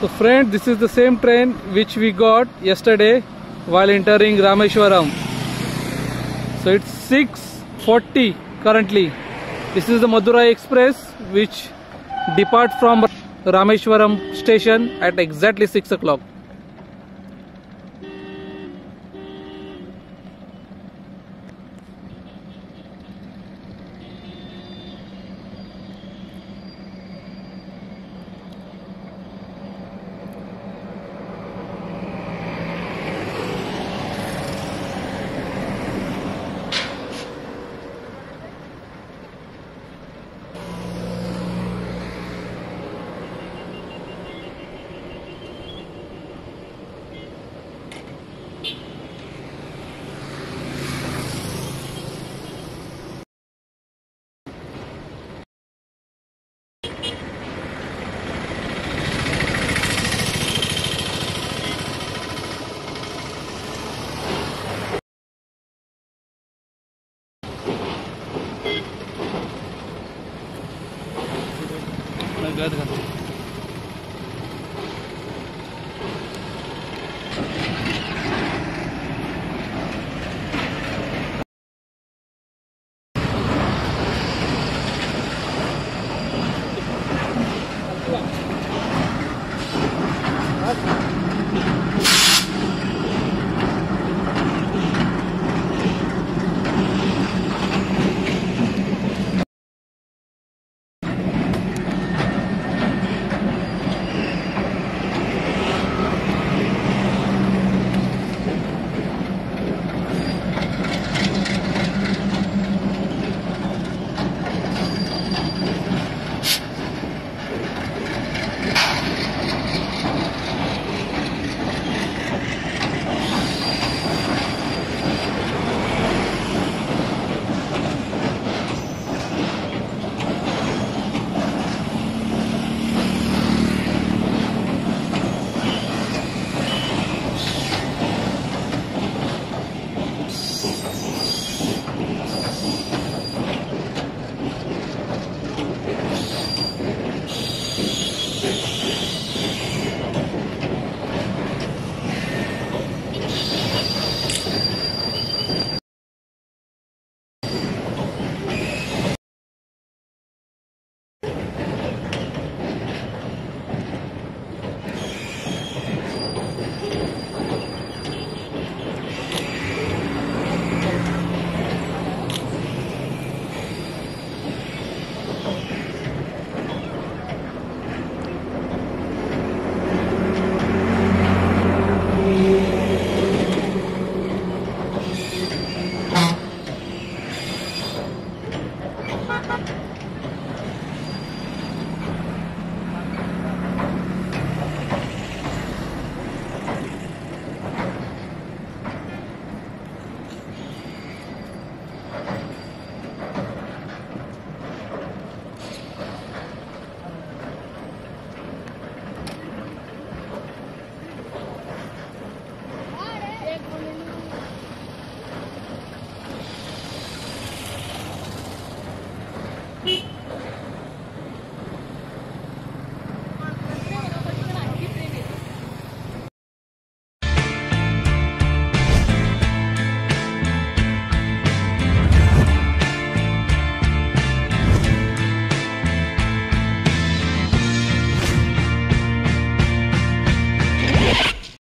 So friend, this is the same train which we got yesterday while entering Rameshwaram. So it's 6:40 currently. This is the Madurai Express which depart from Rameshwaram station at exactly 6 o'clock.